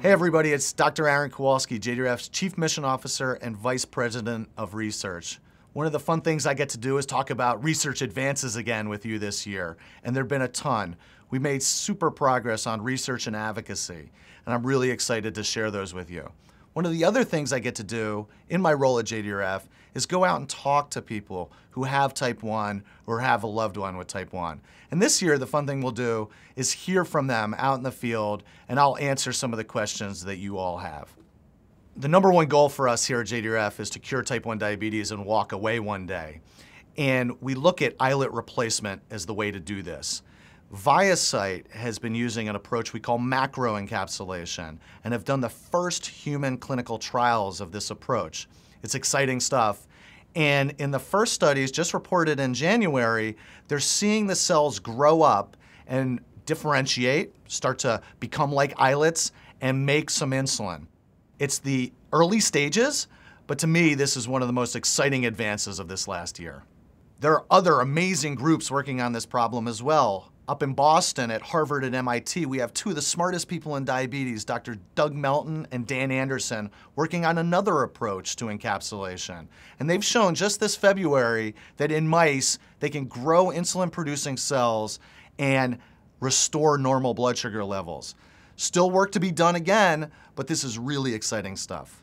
Hey everybody, it's Dr. Aaron Kowalski, JDRF's Chief Mission Officer and Vice President of Research. One of the fun things I get to do is talk about research advances again with you this year, and there have been a ton. We made super progress on research and advocacy, and I'm really excited to share those with you. One of the other things I get to do in my role at JDRF is go out and talk to people who have type 1 or have a loved one with type 1. And this year, the fun thing we'll do is hear from them out in the field, and I'll answer some of the questions that you all have. The number one goal for us here at JDRF is to cure type 1 diabetes and walk away one day. And we look at islet replacement as the way to do this. ViaCyte has been using an approach we call macro encapsulation and have done the first human clinical trials of this approach. It's exciting stuff. And in the first studies just reported in January, they're seeing the cells grow up and differentiate, start to become like islets, and make some insulin. It's the early stages, but to me, this is one of the most exciting advances of this last year. There are other amazing groups working on this problem as well. Up in Boston at Harvard and MIT, we have two of the smartest people in diabetes, Dr. Doug Melton and Dan Anderson, working on another approach to encapsulation. And they've shown just this February that in mice, they can grow insulin producing cells and restore normal blood sugar levels. Still work to be done again, but this is really exciting stuff.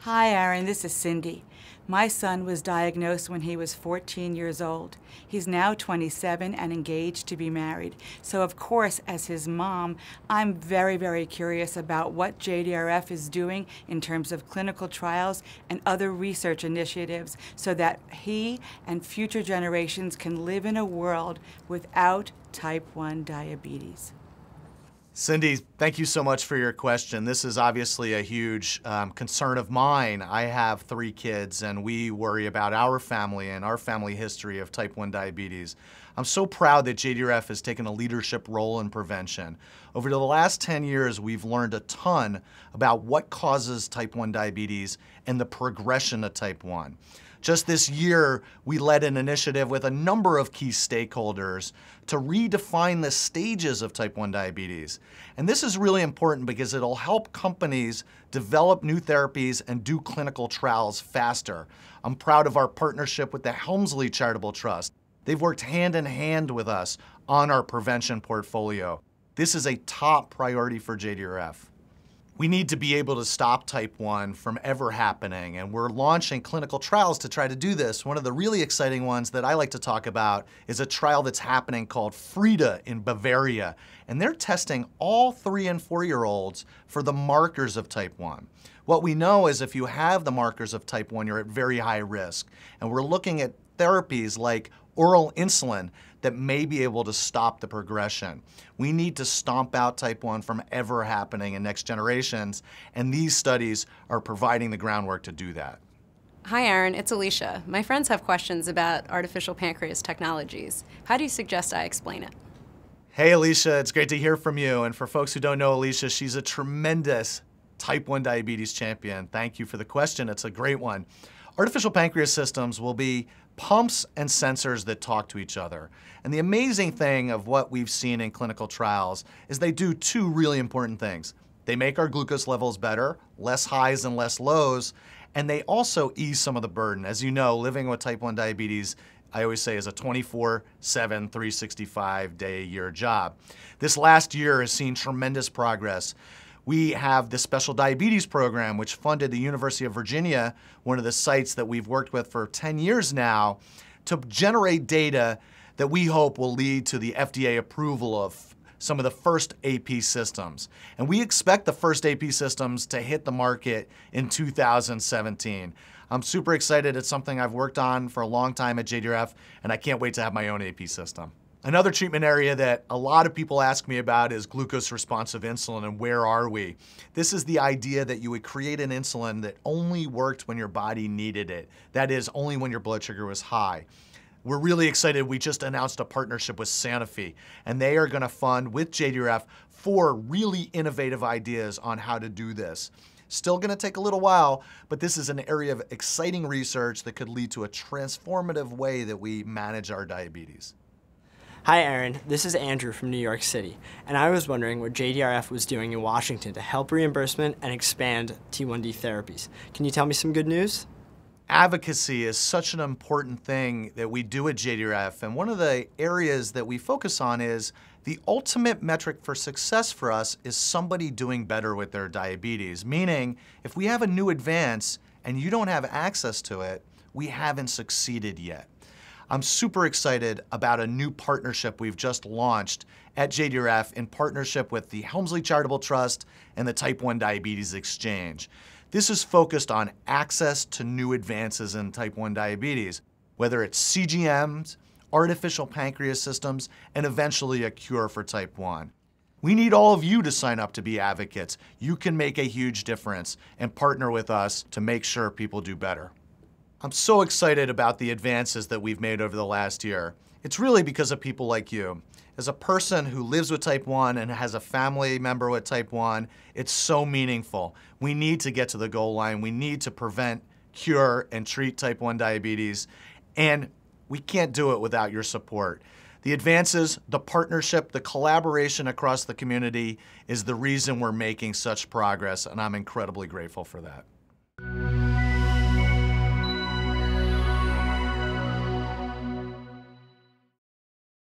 Hi, Aaron. This is Cindy. My son was diagnosed when he was 14 years old. He's now 27 and engaged to be married. So, of course, as his mom, I'm very, very curious about what JDRF is doing in terms of clinical trials and other research initiatives so that he and future generations can live in a world without type 1 diabetes. Cindy, thank you so much for your question. This is obviously a huge um, concern of mine. I have three kids, and we worry about our family and our family history of type 1 diabetes. I'm so proud that JDRF has taken a leadership role in prevention. Over the last 10 years, we've learned a ton about what causes type 1 diabetes and the progression of type 1. Just this year, we led an initiative with a number of key stakeholders to redefine the stages of type 1 diabetes. And this is really important because it'll help companies develop new therapies and do clinical trials faster. I'm proud of our partnership with the Helmsley Charitable Trust. They've worked hand in hand with us on our prevention portfolio. This is a top priority for JDRF. We need to be able to stop type 1 from ever happening, and we're launching clinical trials to try to do this. One of the really exciting ones that I like to talk about is a trial that's happening called FRIDA in Bavaria, and they're testing all three and four year olds for the markers of type 1. What we know is if you have the markers of type 1, you're at very high risk, and we're looking at therapies like oral insulin that may be able to stop the progression. We need to stomp out type 1 from ever happening in next generations, and these studies are providing the groundwork to do that. Hi, Aaron. It's Alicia. My friends have questions about artificial pancreas technologies. How do you suggest I explain it? Hey, Alicia. It's great to hear from you. And for folks who don't know Alicia, she's a tremendous type 1 diabetes champion. Thank you for the question. It's a great one. Artificial pancreas systems will be pumps and sensors that talk to each other. And the amazing thing of what we've seen in clinical trials is they do two really important things. They make our glucose levels better, less highs and less lows, and they also ease some of the burden. As you know, living with type 1 diabetes I always say is a 24 7, 365 day a year job. This last year has seen tremendous progress we have the special diabetes program, which funded the University of Virginia, one of the sites that we've worked with for 10 years now, to generate data that we hope will lead to the FDA approval of some of the first AP systems. And we expect the first AP systems to hit the market in 2017. I'm super excited. It's something I've worked on for a long time at JDRF, and I can't wait to have my own AP system. Another treatment area that a lot of people ask me about is glucose responsive insulin and where are we? This is the idea that you would create an insulin that only worked when your body needed it. That is, only when your blood sugar was high. We're really excited. We just announced a partnership with Sanofi, and they are going to fund with JDRF four really innovative ideas on how to do this. Still going to take a little while, but this is an area of exciting research that could lead to a transformative way that we manage our diabetes. Hi, Aaron. This is Andrew from New York City, and I was wondering what JDRF was doing in Washington to help reimbursement and expand T1D therapies. Can you tell me some good news? Advocacy is such an important thing that we do at JDRF, and one of the areas that we focus on is the ultimate metric for success for us is somebody doing better with their diabetes. Meaning, if we have a new advance and you don't have access to it, we haven't succeeded yet. I'm super excited about a new partnership we've just launched at JDRF in partnership with the Helmsley Charitable Trust and the Type 1 Diabetes Exchange. This is focused on access to new advances in type 1 diabetes, whether it's CGMs, artificial pancreas systems, and eventually a cure for type 1. We need all of you to sign up to be advocates. You can make a huge difference and partner with us to make sure people do better. I'm so excited about the advances that we've made over the last year. It's really because of people like you. As a person who lives with type 1 and has a family member with type 1, it's so meaningful. We need to get to the goal line. We need to prevent, cure, and treat type 1 diabetes. And we can't do it without your support. The advances, the partnership, the collaboration across the community is the reason we're making such progress, and I'm incredibly grateful for that.